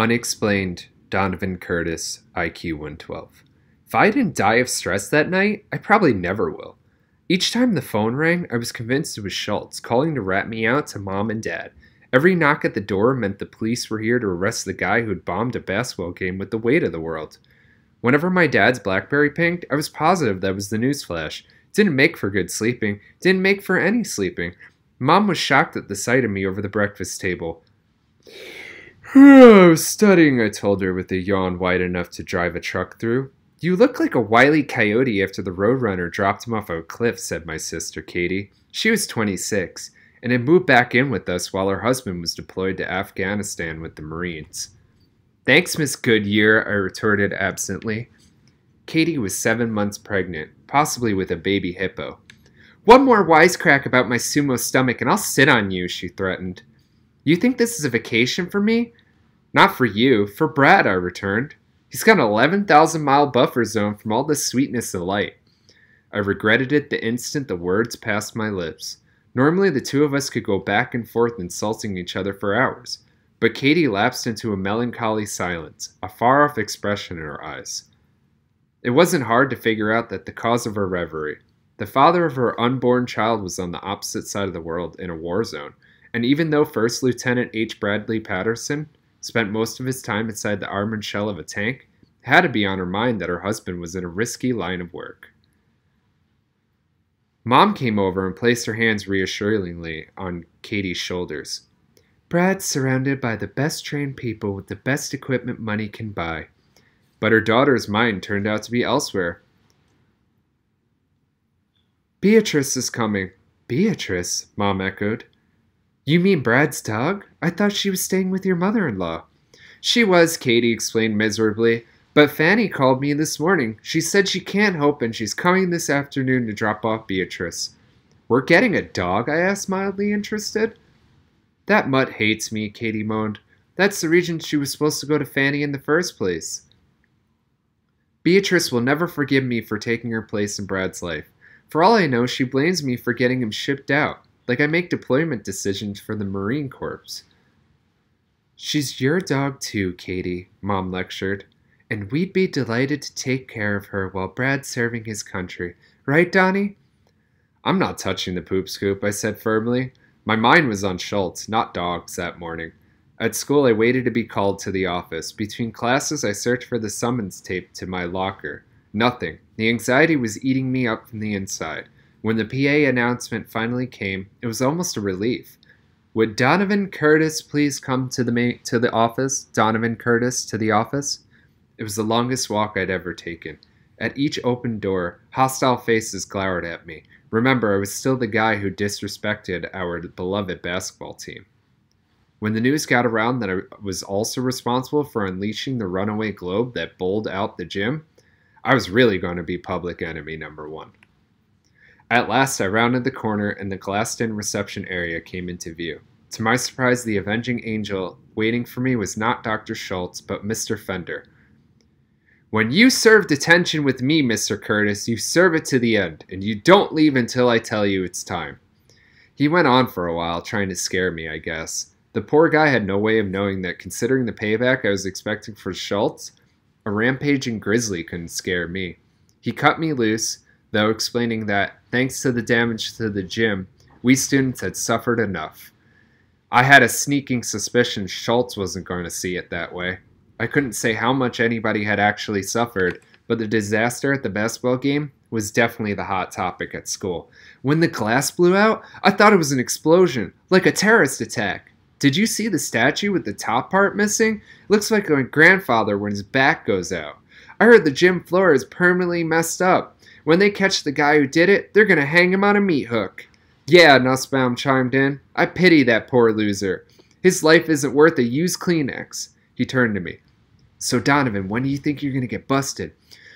Unexplained Donovan Curtis, IQ 112. If I didn't die of stress that night, I probably never will. Each time the phone rang, I was convinced it was Schultz calling to rat me out to mom and dad. Every knock at the door meant the police were here to arrest the guy who'd bombed a basketball game with the weight of the world. Whenever my dad's Blackberry pinged, I was positive that was the newsflash. Didn't make for good sleeping, didn't make for any sleeping. Mom was shocked at the sight of me over the breakfast table. Was studying, I told her with a yawn wide enough to drive a truck through. You look like a wily coyote after the roadrunner dropped him off a cliff, said my sister Katie. She was 26 and had moved back in with us while her husband was deployed to Afghanistan with the Marines. Thanks, Miss Goodyear, I retorted absently. Katie was seven months pregnant, possibly with a baby hippo. One more wisecrack about my sumo stomach and I'll sit on you, she threatened. You think this is a vacation for me? Not for you, for Brad, I returned. He's got an 11,000 mile buffer zone from all the sweetness of light. I regretted it the instant the words passed my lips. Normally, the two of us could go back and forth insulting each other for hours, but Katie lapsed into a melancholy silence, a far off expression in her eyes. It wasn't hard to figure out that the cause of her reverie, the father of her unborn child, was on the opposite side of the world in a war zone, and even though First Lieutenant H. Bradley Patterson spent most of his time inside the armored shell of a tank, had to be on her mind that her husband was in a risky line of work. Mom came over and placed her hands reassuringly on Katie's shoulders. Brad's surrounded by the best trained people with the best equipment money can buy. But her daughter's mind turned out to be elsewhere. Beatrice is coming. Beatrice, Mom echoed. You mean Brad's dog? I thought she was staying with your mother in law. She was, Katie explained miserably. But Fanny called me this morning. She said she can't help and she's coming this afternoon to drop off Beatrice. We're getting a dog? I asked, mildly interested. That mutt hates me, Katie moaned. That's the reason she was supposed to go to Fanny in the first place. Beatrice will never forgive me for taking her place in Brad's life. For all I know, she blames me for getting him shipped out, like I make deployment decisions for the Marine Corps. She's your dog too, Katie, Mom lectured and we'd be delighted to take care of her while Brad's serving his country. Right, Donnie? I'm not touching the poop scoop, I said firmly. My mind was on Schultz, not dogs, that morning. At school, I waited to be called to the office. Between classes, I searched for the summons tape to my locker. Nothing. The anxiety was eating me up from the inside. When the PA announcement finally came, it was almost a relief. Would Donovan Curtis please come to the ma- to the office? Donovan Curtis to the office? It was the longest walk I'd ever taken. At each open door, hostile faces glowered at me. Remember, I was still the guy who disrespected our beloved basketball team. When the news got around that I was also responsible for unleashing the runaway globe that bowled out the gym, I was really going to be public enemy number one. At last, I rounded the corner and the glassed in reception area came into view. To my surprise, the avenging angel waiting for me was not Dr. Schultz, but Mr. Fender, when you serve detention with me, Mr. Curtis, you serve it to the end, and you don't leave until I tell you it's time. He went on for a while, trying to scare me, I guess. The poor guy had no way of knowing that, considering the payback I was expecting for Schultz, a rampaging grizzly couldn't scare me. He cut me loose, though explaining that, thanks to the damage to the gym, we students had suffered enough. I had a sneaking suspicion Schultz wasn't going to see it that way. I couldn't say how much anybody had actually suffered, but the disaster at the basketball game was definitely the hot topic at school. When the glass blew out, I thought it was an explosion, like a terrorist attack. Did you see the statue with the top part missing? looks like my grandfather when his back goes out. I heard the gym floor is permanently messed up. When they catch the guy who did it, they're gonna hang him on a meat hook. Yeah, Nussbaum chimed in. I pity that poor loser. His life isn't worth a used Kleenex. He turned to me. So, Donovan, when do you think you're going to get busted?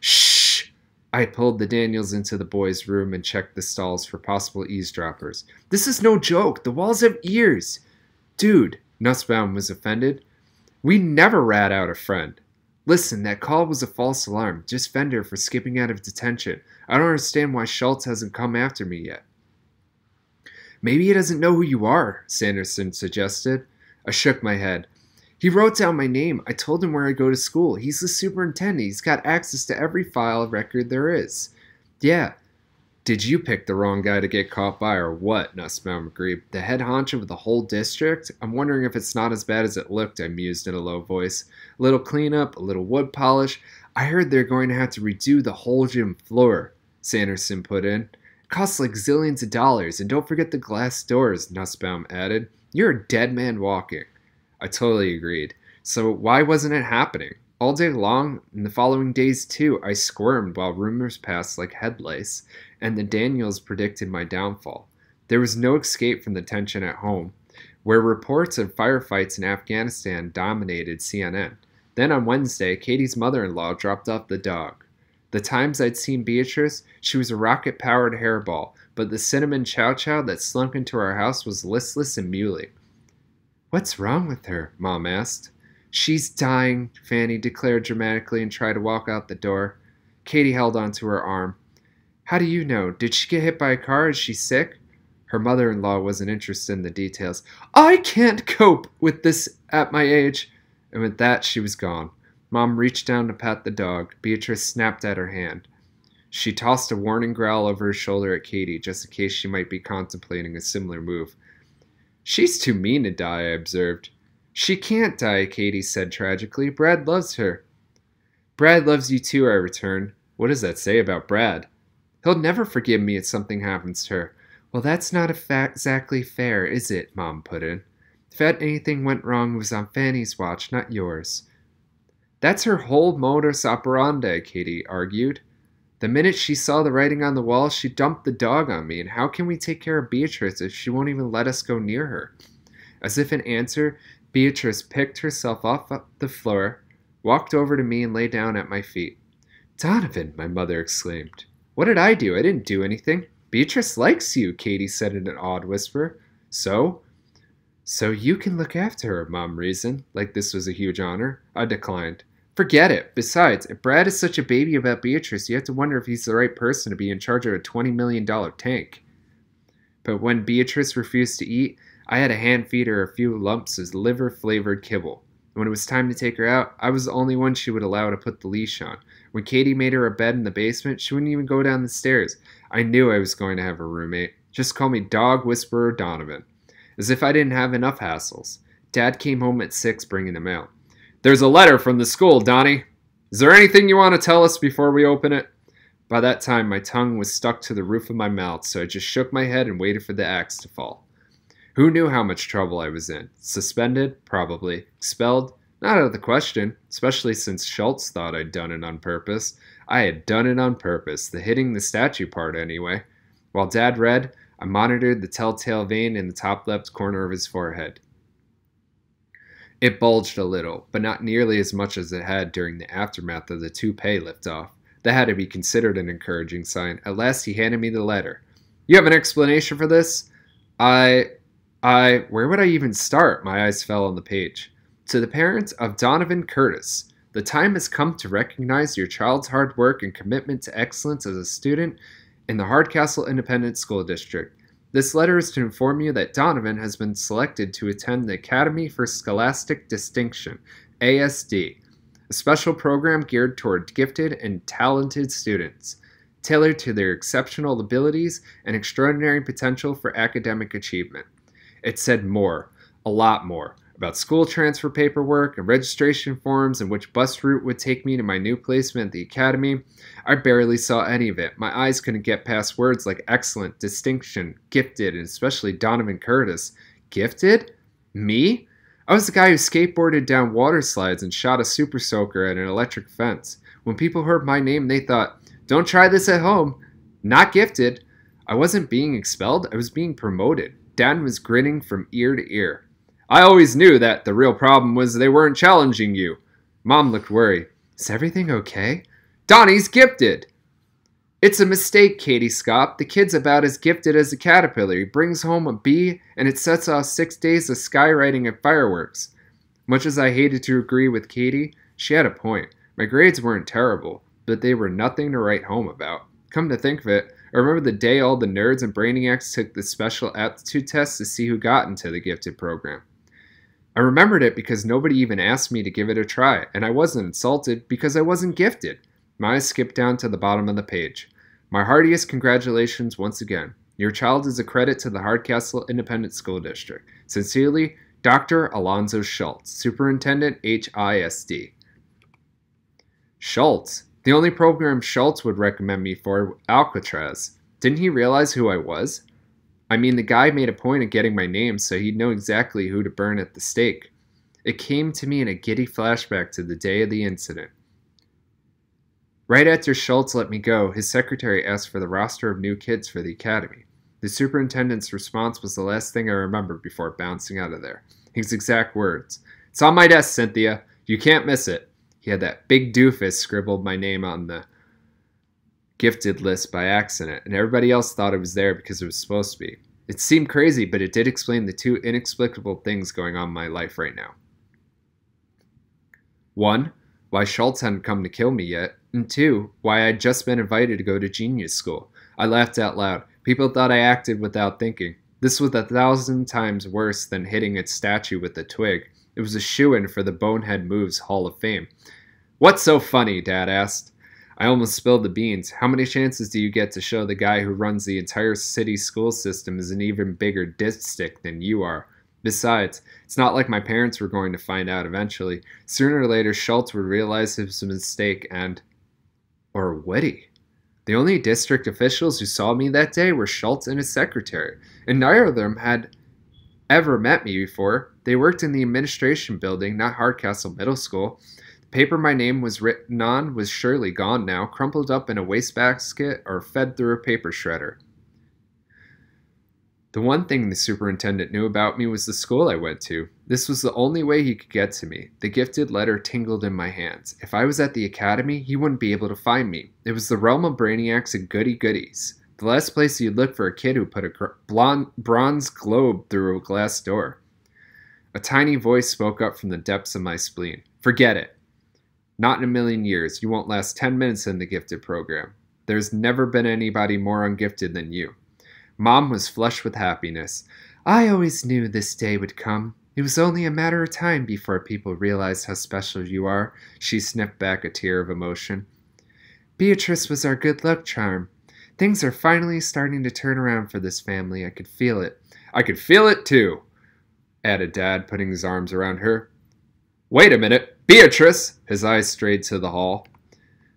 Shh! I pulled the Daniels into the boys' room and checked the stalls for possible eavesdroppers. This is no joke. The walls have ears. Dude, Nussbaum was offended. We never rat out a friend. Listen, that call was a false alarm. Just Fender for skipping out of detention. I don't understand why Schultz hasn't come after me yet. Maybe he doesn't know who you are, Sanderson suggested. I shook my head. He wrote down my name. I told him where I go to school. He's the superintendent. He's got access to every file record there is. Yeah. Did you pick the wrong guy to get caught by or what? Nussbaum agreed. The head honcho of the whole district? I'm wondering if it's not as bad as it looked, I mused in a low voice. A little cleanup, a little wood polish. I heard they're going to have to redo the whole gym floor, Sanderson put in. It costs like zillions of dollars, and don't forget the glass doors, Nussbaum added. You're a dead man walking. I totally agreed. So why wasn't it happening? All day long, and the following days too, I squirmed while rumors passed like head lice, and the Daniels predicted my downfall. There was no escape from the tension at home, where reports of firefights in Afghanistan dominated CNN. Then on Wednesday, Katie's mother in law dropped off the dog. The times I'd seen Beatrice, she was a rocket powered hairball, but the cinnamon chow chow that slunk into our house was listless and muley. What's wrong with her? Mom asked. She's dying, Fanny declared dramatically and tried to walk out the door. Katie held onto her arm. How do you know? Did she get hit by a car? Is she sick? Her mother in law wasn't interested in the details. I can't cope with this at my age. And with that, she was gone. Mom reached down to pat the dog. Beatrice snapped at her hand. She tossed a warning growl over her shoulder at Katie, just in case she might be contemplating a similar move. She's too mean to die, I observed. She can't die, Katie said tragically. Brad loves her. Brad loves you too, I returned. What does that say about Brad? He'll never forgive me if something happens to her. Well, that's not exactly fair, is it? Mom put in. If anything went wrong, it was on Fanny's watch, not yours. That's her whole modus operandi, Katie argued. The minute she saw the writing on the wall, she dumped the dog on me, and how can we take care of Beatrice if she won't even let us go near her? As if in answer, Beatrice picked herself off the floor, walked over to me, and lay down at my feet. Donovan, my mother exclaimed. What did I do? I didn't do anything. Beatrice likes you, Katie said in an odd whisper. So? So you can look after her, Mom reasoned, like this was a huge honor. I declined. Forget it. Besides, if Brad is such a baby about Beatrice, you have to wonder if he's the right person to be in charge of a $20 million tank. But when Beatrice refused to eat, I had to hand feed her a few lumps of liver flavored kibble. When it was time to take her out, I was the only one she would allow to put the leash on. When Katie made her a bed in the basement, she wouldn't even go down the stairs. I knew I was going to have a roommate. Just call me Dog Whisperer Donovan. As if I didn't have enough hassles. Dad came home at 6 bringing the mail. There's a letter from the school, Donnie. Is there anything you want to tell us before we open it? By that time, my tongue was stuck to the roof of my mouth, so I just shook my head and waited for the axe to fall. Who knew how much trouble I was in? Suspended? Probably. Expelled? Not out of the question, especially since Schultz thought I'd done it on purpose. I had done it on purpose, the hitting the statue part anyway. While Dad read, I monitored the telltale vein in the top left corner of his forehead. It bulged a little, but not nearly as much as it had during the aftermath of the toupee liftoff. That had to be considered an encouraging sign. At last, he handed me the letter. You have an explanation for this? I. I. Where would I even start? My eyes fell on the page. To the parents of Donovan Curtis, the time has come to recognize your child's hard work and commitment to excellence as a student in the Hardcastle Independent School District. This letter is to inform you that Donovan has been selected to attend the Academy for Scholastic Distinction, ASD, a special program geared toward gifted and talented students, tailored to their exceptional abilities and extraordinary potential for academic achievement. It said more, a lot more, about school transfer paperwork and registration forms and which bus route would take me to my new placement at the academy. I barely saw any of it. My eyes couldn't get past words like excellent, distinction, gifted, and especially Donovan Curtis. Gifted? Me? I was the guy who skateboarded down water slides and shot a super soaker at an electric fence. When people heard my name, they thought, don't try this at home. Not gifted. I wasn't being expelled, I was being promoted. Dan was grinning from ear to ear. I always knew that the real problem was they weren't challenging you. Mom looked worried. Is everything okay? Donnie's gifted! It's a mistake, Katie Scott. The kid's about as gifted as a caterpillar. He brings home a bee, and it sets off six days of skywriting and fireworks. Much as I hated to agree with Katie, she had a point. My grades weren't terrible, but they were nothing to write home about. Come to think of it, I remember the day all the nerds and brainiacs took the special aptitude test to see who got into the gifted program. I remembered it because nobody even asked me to give it a try, and I wasn't insulted because I wasn't gifted. My skipped down to the bottom of the page. My heartiest congratulations once again. Your child is a credit to the Hardcastle Independent School District. Sincerely, Dr. Alonzo Schultz, Superintendent HISD. Schultz? The only program Schultz would recommend me for, Alcatraz. Didn't he realize who I was? I mean, the guy made a point of getting my name so he'd know exactly who to burn at the stake. It came to me in a giddy flashback to the day of the incident. Right after Schultz let me go, his secretary asked for the roster of new kids for the academy. The superintendent's response was the last thing I remembered before bouncing out of there. His exact words It's on my desk, Cynthia. You can't miss it. He had that big doofus scribbled my name on the gifted list by accident, and everybody else thought it was there because it was supposed to be. It seemed crazy, but it did explain the two inexplicable things going on in my life right now. One, why Schultz hadn't come to kill me yet, and two, why I'd just been invited to go to genius school. I laughed out loud. People thought I acted without thinking. This was a thousand times worse than hitting its statue with a twig. It was a shoe in for the Bonehead Moves Hall of Fame. What's so funny? Dad asked. I almost spilled the beans. How many chances do you get to show the guy who runs the entire city school system is an even bigger dipstick than you are? Besides, it's not like my parents were going to find out eventually. Sooner or later, Schultz would realize his mistake and. Or would he? The only district officials who saw me that day were Schultz and his secretary, and neither of them had ever met me before. They worked in the administration building, not Hardcastle Middle School. Paper my name was written on was surely gone now, crumpled up in a wastebasket or fed through a paper shredder. The one thing the superintendent knew about me was the school I went to. This was the only way he could get to me. The gifted letter tingled in my hands. If I was at the academy, he wouldn't be able to find me. It was the realm of brainiacs and goody goodies. The last place you'd look for a kid who put a blonde, bronze globe through a glass door. A tiny voice spoke up from the depths of my spleen. Forget it. Not in a million years. You won't last 10 minutes in the gifted program. There's never been anybody more ungifted than you. Mom was flushed with happiness. I always knew this day would come. It was only a matter of time before people realized how special you are. She sniffed back a tear of emotion. Beatrice was our good luck charm. Things are finally starting to turn around for this family. I could feel it. I could feel it too, added Dad, putting his arms around her. Wait a minute, Beatrice! His eyes strayed to the hall,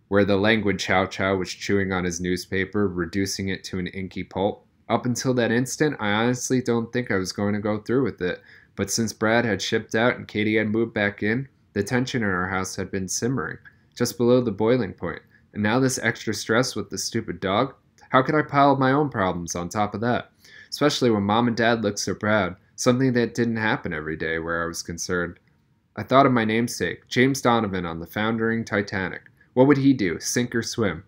where the languid Chow Chow was chewing on his newspaper, reducing it to an inky pulp. Up until that instant, I honestly don't think I was going to go through with it, but since Brad had shipped out and Katie had moved back in, the tension in our house had been simmering, just below the boiling point. And now this extra stress with the stupid dog? How could I pile my own problems on top of that? Especially when mom and dad looked so proud, something that didn't happen every day where I was concerned. I thought of my namesake, James Donovan on the foundering Titanic. What would he do, sink or swim?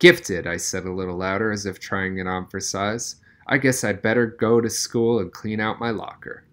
Gifted, I said a little louder, as if trying it on for size. I guess I'd better go to school and clean out my locker.